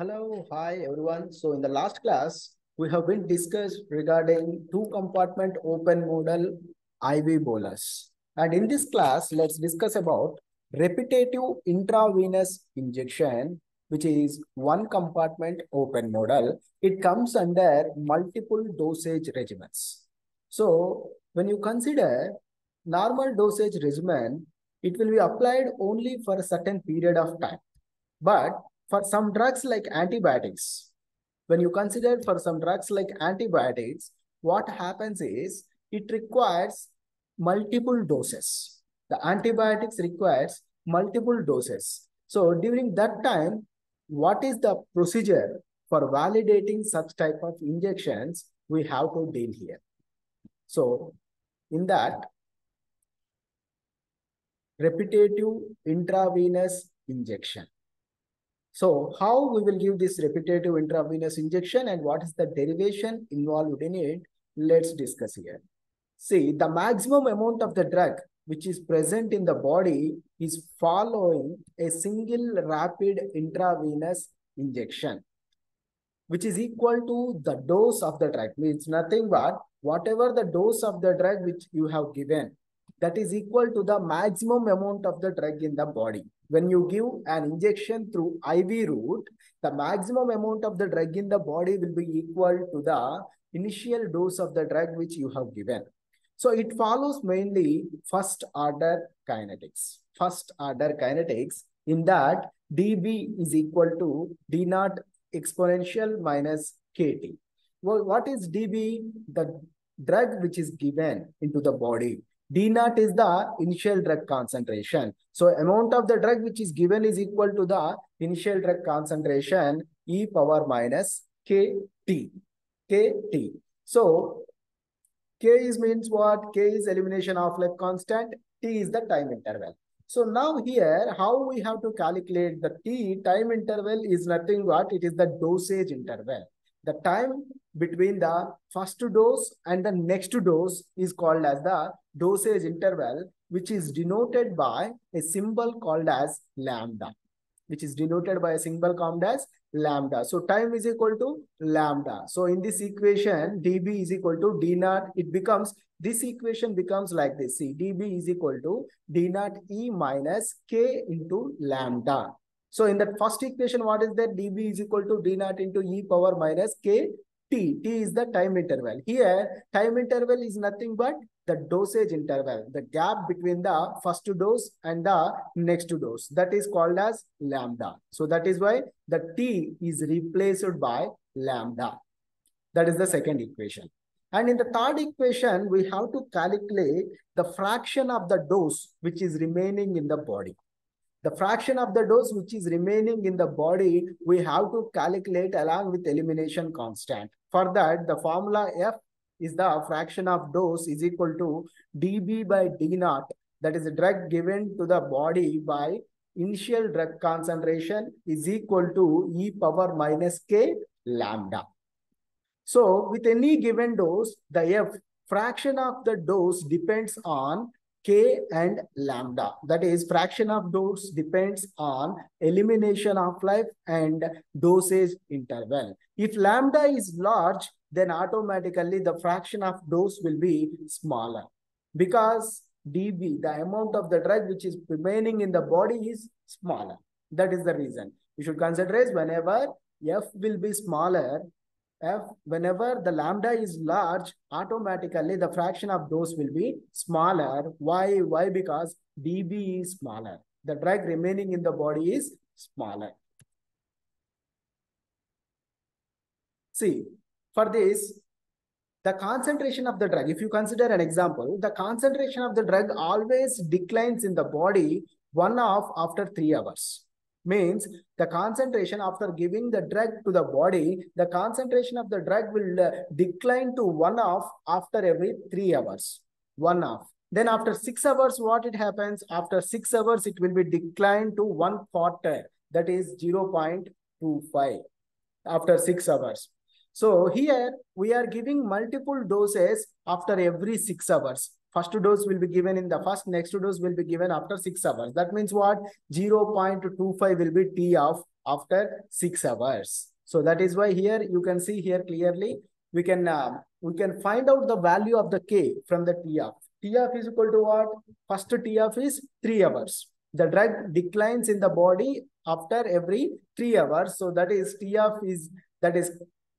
Hello, hi everyone. So in the last class, we have been discussed regarding two compartment open model IV bolus. And in this class, let's discuss about repetitive intravenous injection, which is one compartment open model. It comes under multiple dosage regimens. So when you consider normal dosage regimen, it will be applied only for a certain period of time. But for some drugs like antibiotics, when you consider for some drugs like antibiotics, what happens is it requires multiple doses. The antibiotics requires multiple doses. So during that time, what is the procedure for validating such type of injections we have to deal here. So in that, repetitive intravenous injection. So how we will give this repetitive intravenous injection and what is the derivation involved in it? Let's discuss here. See, the maximum amount of the drug which is present in the body is following a single rapid intravenous injection, which is equal to the dose of the drug. Means nothing but whatever the dose of the drug which you have given, that is equal to the maximum amount of the drug in the body. When you give an injection through IV route, the maximum amount of the drug in the body will be equal to the initial dose of the drug which you have given. So it follows mainly first order kinetics. First order kinetics in that dB is equal to d naught exponential minus kt. Well, what is dB? The drug which is given into the body. D naught is the initial drug concentration. So amount of the drug which is given is equal to the initial drug concentration e power minus kt. kt. So K is means what? K is elimination half-life constant. T is the time interval. So now here, how we have to calculate the T time interval is nothing but it is the dosage interval. The time between the first dose and the next dose is called as the dosage interval, which is denoted by a symbol called as lambda, which is denoted by a symbol called as lambda. So time is equal to lambda. So in this equation, dB is equal to d naught. It becomes, this equation becomes like this. See, dB is equal to d naught E minus K into lambda. So in the first equation, what is that? dB is equal to d naught into E power minus K T. T is the time interval. Here, time interval is nothing but the dosage interval, the gap between the first dose and the next dose. That is called as lambda. So that is why the T is replaced by lambda. That is the second equation. And in the third equation, we have to calculate the fraction of the dose which is remaining in the body. The fraction of the dose which is remaining in the body, we have to calculate along with elimination constant. For that, the formula F is the fraction of dose is equal to dB by d naught. That is a drug given to the body by initial drug concentration is equal to e power minus k lambda. So with any given dose, the F fraction of the dose depends on K and lambda. That is fraction of dose depends on elimination half-life and dosage interval. If lambda is large, then automatically the fraction of dose will be smaller because dB, the amount of the drug which is remaining in the body is smaller. That is the reason. You should consider is whenever F will be smaller, F, whenever the lambda is large, automatically the fraction of dose will be smaller. Why? Why? Because dB is smaller. The drug remaining in the body is smaller. See, for this, the concentration of the drug, if you consider an example, the concentration of the drug always declines in the body one off after three hours means the concentration after giving the drug to the body, the concentration of the drug will uh, decline to one off after every three hours, one off. Then after six hours, what it happens? After six hours, it will be declined to one quarter, that is 0.25 after six hours. So here we are giving multiple doses after every six hours. First dose will be given in the first, next dose will be given after 6 hours. That means what? 0 0.25 will be T of after six hours. So that is why here you can see here clearly, we can uh, we can find out the value of the K from the TF. TF is equal to what? First TF is three hours. The drug declines in the body after every three hours. So that is TF is that is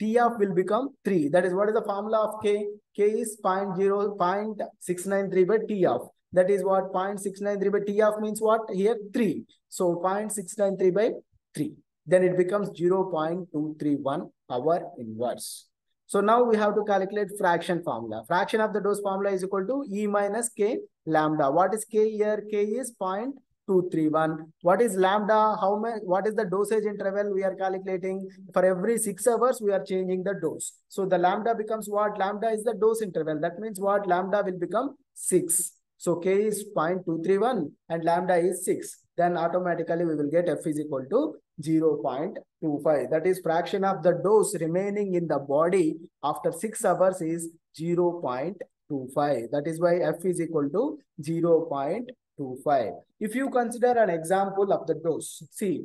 TF will become 3. That is what is the formula of K? K is 0 0.693 by TF. That is what 0.693 by TF means what? Here 3. So 0.693 by 3. Then it becomes 0 0.231 hour inverse. So now we have to calculate fraction formula. Fraction of the dose formula is equal to E minus K lambda. What is K here? K is 0.231. What is lambda? How much? What is the dosage interval we are calculating? For every six hours, we are changing the dose. So the lambda becomes what? Lambda is the dose interval. That means what? Lambda will become 6. So K is 0.231 and lambda is 6. Then automatically we will get F is equal to 0 0.25. That is fraction of the dose remaining in the body after 6 hours is 0 0.25. That is why F is equal to 0 0.25. If you consider an example of the dose, see,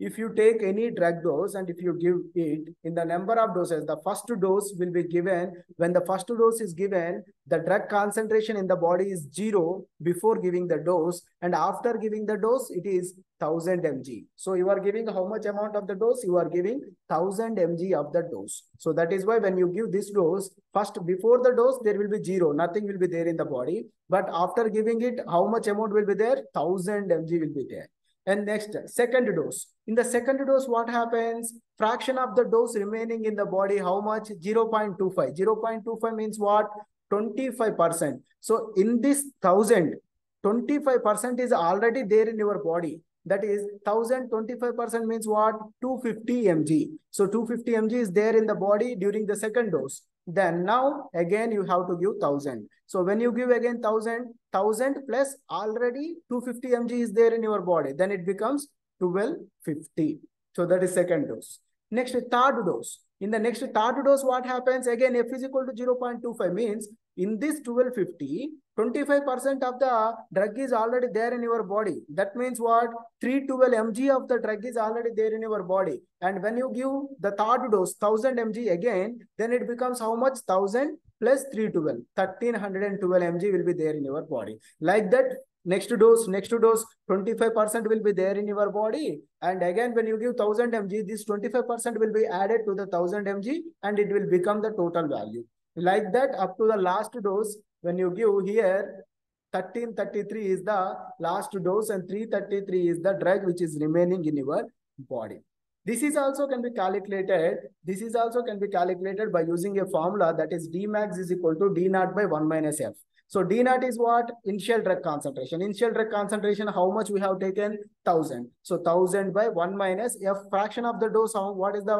if you take any drug dose and if you give it in the number of doses, the first dose will be given. When the first dose is given, the drug concentration in the body is zero before giving the dose. And after giving the dose, it is 1000 mg. So you are giving how much amount of the dose? You are giving 1000 mg of the dose. So that is why when you give this dose, first before the dose, there will be zero. Nothing will be there in the body. But after giving it, how much amount will be there? 1000 mg will be there. And next, second dose. In the second dose, what happens? Fraction of the dose remaining in the body, how much? 0 0.25. 0 0.25 means what? 25%. So in this 1000, 25% is already there in your body. That is 1025% means what? 250 mg. So 250 mg is there in the body during the second dose. Then now again you have to give 1000. So when you give again 1000, 1000 plus already 250 mg is there in your body. Then it becomes 1250. So that is second dose. Next third dose. In the next third dose, what happens? Again, F is equal to 0 0.25 means in this 1250, 25% of the drug is already there in your body. That means what? 312 mg of the drug is already there in your body. And when you give the third dose, 1000 mg again, then it becomes how much? 1000 plus 312. 1312 mg will be there in your body. Like that, next dose, next dose, 25% will be there in your body. And again, when you give 1000 mg, this 25% will be added to the 1000 mg and it will become the total value. Like that, up to the last dose, when you give here, 1333 is the last dose and 333 is the drug which is remaining in your body. This is also can be calculated. This is also can be calculated by using a formula that is D max is equal to D naught by 1 minus F. So D naught is what? Initial drug concentration. Initial drug concentration, how much we have taken? 1000. So 1000 by 1 minus F fraction of the dose, how, what is the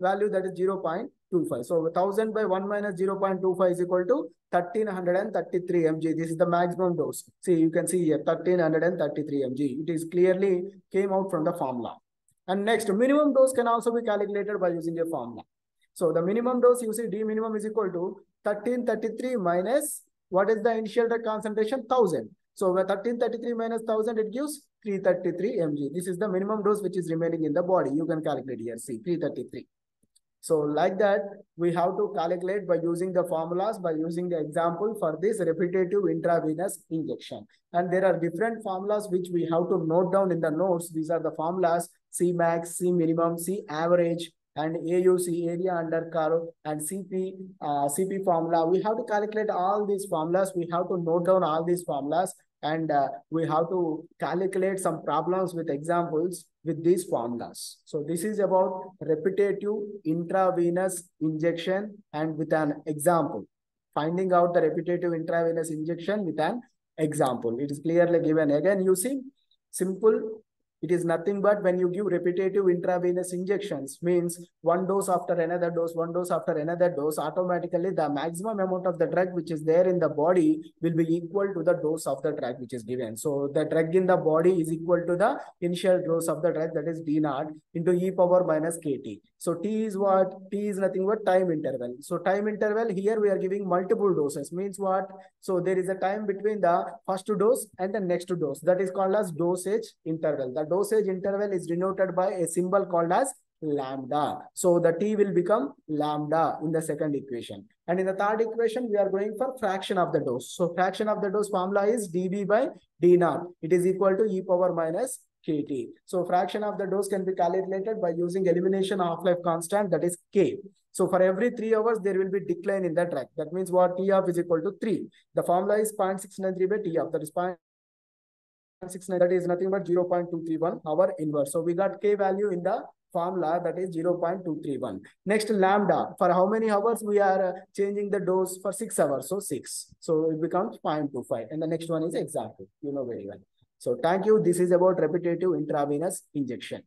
value? That is 0 0.25. So 1000 by 1 minus 0 0.25 is equal to 1333 mg. This is the maximum dose. See, you can see here 1333 mg. It is clearly came out from the formula. And next, minimum dose can also be calculated by using a formula. So the minimum dose, you see D minimum is equal to 1333 minus what is the initial drug concentration? 1000. So 1333 minus 1000, it gives 333 mg. This is the minimum dose which is remaining in the body. You can calculate here, see 333. So like that, we have to calculate by using the formulas, by using the example for this repetitive intravenous injection. And there are different formulas which we have to note down in the notes. These are the formulas C max, C minimum, C average, and AUC, area under curve, and CP, uh, CP formula. We have to calculate all these formulas. We have to note down all these formulas and uh, we have to calculate some problems with examples with these formulas. So this is about repetitive intravenous injection and with an example. Finding out the repetitive intravenous injection with an example. It is clearly given. Again, using simple it is nothing but when you give repetitive intravenous injections, means one dose after another dose, one dose after another dose, automatically the maximum amount of the drug which is there in the body will be equal to the dose of the drug which is given. So the drug in the body is equal to the initial dose of the drug that is D naught into e power minus kt. So T is what? T is nothing but time interval. So time interval here we are giving multiple doses means what? So there is a time between the first dose and the next dose that is called as dosage interval. Dosage interval is denoted by a symbol called as lambda. So the T will become lambda in the second equation. And in the third equation, we are going for fraction of the dose. So fraction of the dose formula is dB by d naught. It is equal to e power minus kt. So fraction of the dose can be calculated by using elimination half-life constant that is k. So for every three hours, there will be decline in the track. That means what T half is equal to 3. The formula is 0.693 by T half. That is 0.69. That is nothing but 0.231 hour inverse. So we got K value in the formula that is 0.231. Next lambda. For how many hours we are uh, changing the dose for 6 hours. So 6. So it becomes 0.25. And the next one is example. You know very well. So thank you. This is about repetitive intravenous injection.